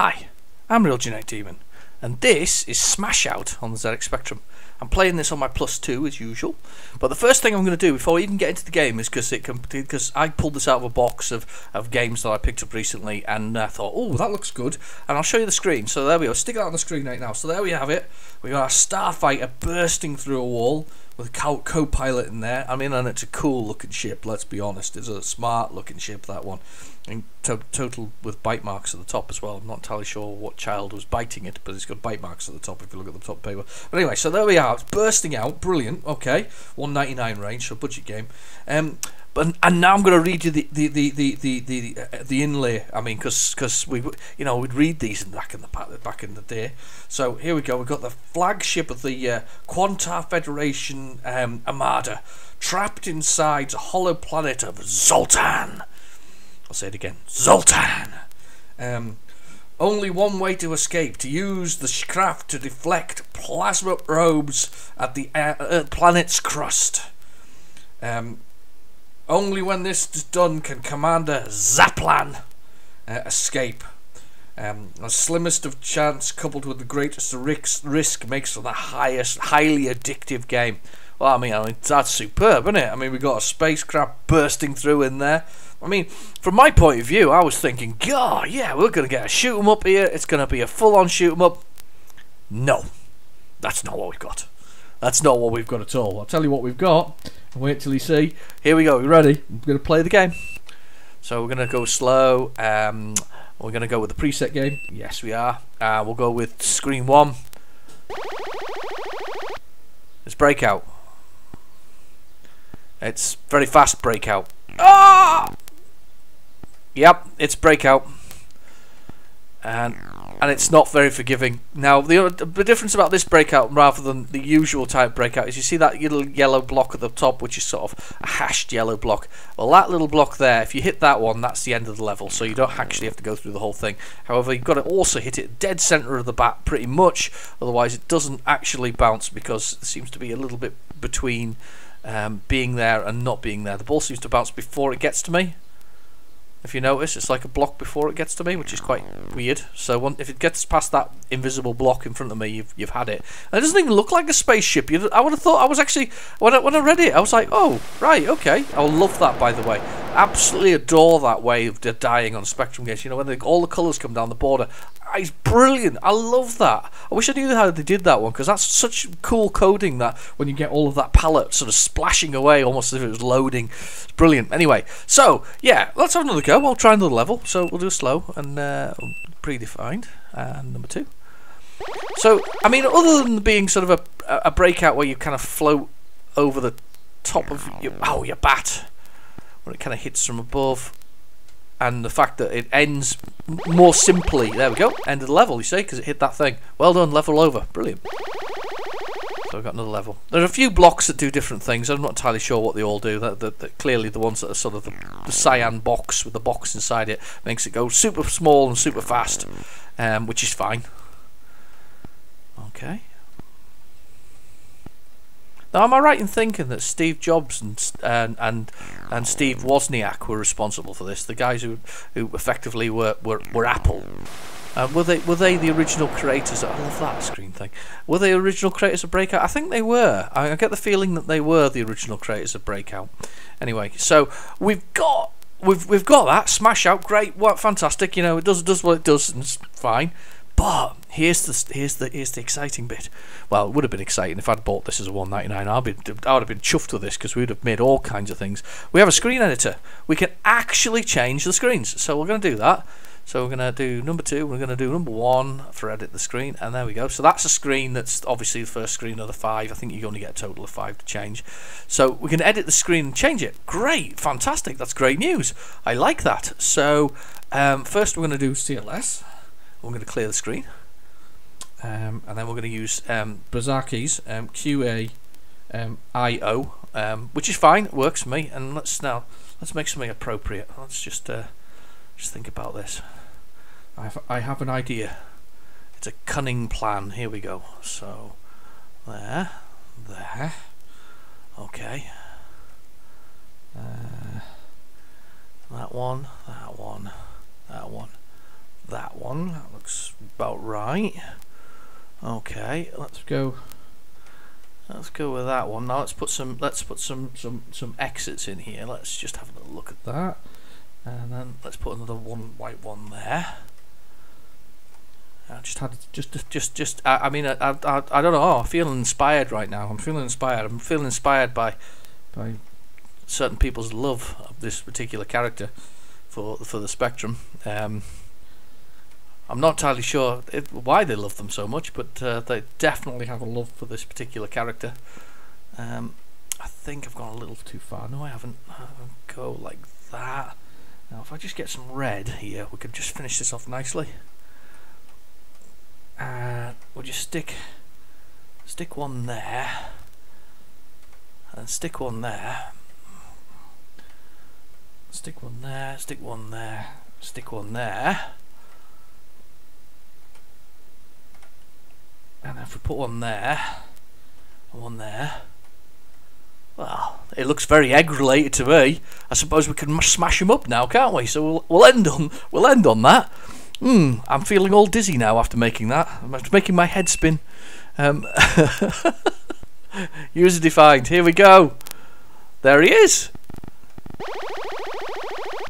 Hi, I'm Real Generic Demon, and this is Smashout on the ZX Spectrum. I'm playing this on my plus two as usual, but the first thing I'm going to do before I even get into the game is because it because I pulled this out of a box of, of games that I picked up recently, and I thought, oh, that looks good, and I'll show you the screen. So there we go, stick it on the screen right now. So there we have it. We got a starfighter bursting through a wall with a co-pilot in there. I mean, and it's a cool looking ship. Let's be honest, it's a smart looking ship that one, and to total with bite marks at the top as well. I'm not entirely sure what child was biting it, but it's got bite marks at the top if you look at the top paper. But anyway, so there we are. It's bursting out, brilliant. Okay, 199 range, so budget game. Um, but and now I'm going to read you the the the the the the, uh, the inlay. I mean, because because we you know we'd read these back in the back in the day. So here we go. We've got the flagship of the uh, Quantar Federation um, Armada, trapped inside a hollow planet of Zoltan. I'll say it again, Zoltan. Um, only one way to escape: to use the craft to deflect plasma probes at the uh, planet's crust. Um, only when this is done can Commander Zaplan uh, escape. Um, the slimmest of chance coupled with the greatest risk, risk makes for the highest, highly addictive game. Well, I mean, I mean that's superb, isn't it? I mean, we've got a spacecraft bursting through in there. I mean, from my point of view, I was thinking, God, yeah, we're going to get a shoot 'em up here. It's going to be a full-on shoot 'em up. No, that's not what we've got. That's not what we've got at all. I'll tell you what we've got. Wait till you see. Here we go. We ready? We're going to play the game. So we're going to go slow. Um, we're going to go with the preset game. Yes, we are. Uh, we'll go with screen one. It's breakout. It's very fast breakout. Ah! Yep, it's breakout. And and it's not very forgiving. Now, the, the difference about this breakout rather than the usual type breakout is you see that little yellow block at the top, which is sort of a hashed yellow block. Well, that little block there, if you hit that one, that's the end of the level, so you don't actually have to go through the whole thing. However, you've got to also hit it dead center of the bat pretty much, otherwise it doesn't actually bounce because there seems to be a little bit between um, being there and not being there. The ball seems to bounce before it gets to me. If you notice, it's like a block before it gets to me, which is quite weird. So if it gets past that invisible block in front of me, you've, you've had it. And it doesn't even look like a spaceship. You, I would have thought, I was actually, when I, when I read it, I was like, oh, right, okay. I love that, by the way. Absolutely adore that way of dying on Spectrum games. You know, when they, all the colours come down the border. Ah, it's brilliant. I love that. I wish I knew how they did that one because that's such cool coding that when you get all of that palette sort of splashing away almost as if it was loading. It's brilliant. Anyway, so yeah, let's have another go. We'll try another level. So we'll do slow and uh, predefined. And number two. So, I mean, other than being sort of a, a breakout where you kind of float over the top of your, oh, your bat, when it kind of hits from above, and the fact that it ends more simply. There we go, end of the level, you see, because it hit that thing. Well done, level over. Brilliant. So we've got another level. There are a few blocks that do different things. I'm not entirely sure what they all do. Clearly the ones that are sort of the, the, cyan box with the box inside it makes it go super small and super fast, um, which is fine. Okay. Now, am I right in thinking that Steve Jobs and and and, and Steve Wozniak were responsible for this? The guys who who effectively were were, were Apple. Uh, were they were they the original creators? Of, I love that screen thing. Were they original creators of Breakout? I think they were. I, I get the feeling that they were the original creators of Breakout. Anyway, so we've got we've we've got that smash out. Great, what fantastic. You know, it does does what it does, and it's fine. But here's the here's the here's the exciting bit. Well, it would have been exciting if I'd bought this as a 199. I'd be I would have been chuffed with this because we would have made all kinds of things. We have a screen editor. We can actually change the screens. So we're going to do that. So we're going to do number two. We're going to do number one for edit the screen, and there we go. So that's a screen that's obviously the first screen of the five. I think you only get a total of five to change. So we can edit the screen and change it. Great, fantastic. That's great news. I like that. So um, first we're going to do CLS. We're going to clear the screen. Um, and then we're going to use um, Bazaar keys, um, QA um, um, which is fine, it works for me. And let's now let's make something appropriate. Let's just uh, just think about this. I have, I have an idea. It's a cunning plan. Here we go. So there, there. Okay. Uh, that one, that one, that one one. That looks about right. Okay, let's go. Let's go with that one. Now let's put some let's put some some some exits in here. Let's just have a look at that, and then let's put another one white one there. I just had just just just I, I mean I, I I don't know. Oh, I'm feeling inspired right now. I'm feeling inspired. I'm feeling inspired by by certain people's love of this particular character for for the Spectrum. Um, I'm not entirely sure it, why they love them so much, but uh, they definitely have a love for this particular character. Um, I think I've gone a little too far. No, I haven't. go like that. Now, if I just get some red here, we can just finish this off nicely. Uh, we'll just stick stick one there, and stick one there. Stick one there. Stick one there. Stick one there. And if we put one there, and one there, well, it looks very egg-related to me. I suppose we can smash them up now, can't we? So we'll, we'll end on we'll end on that. Hmm, I'm feeling all dizzy now after making that. I'm making my head spin. Um, user defined. Here we go. There he is.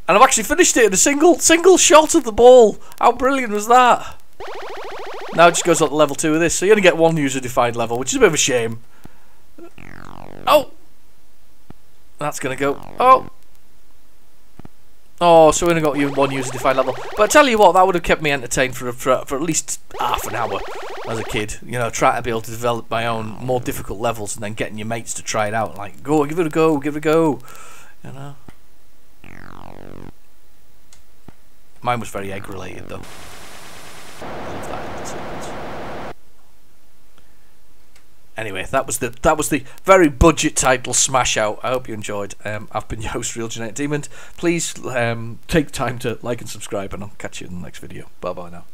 And I've actually finished it in a single single shot of the ball. How brilliant was that? Now it just goes up to level 2 of this, so you only get one user-defined level, which is a bit of a shame. Oh! That's to go... Oh! Oh, so we only got one user-defined level. But I tell you what, that would have kept me entertained for, for, for at least half an hour as a kid. You know, trying to be able to develop my own more difficult levels and then getting your mates to try it out. Like, go, give it a go, give it a go. You know? Mine was very egg-related, though. Anyway, that was the that was the very budget title smash out. I hope you enjoyed. Um, I've been your host, Real Generic Demon. Please um, take time to like and subscribe, and I'll catch you in the next video. Bye bye now.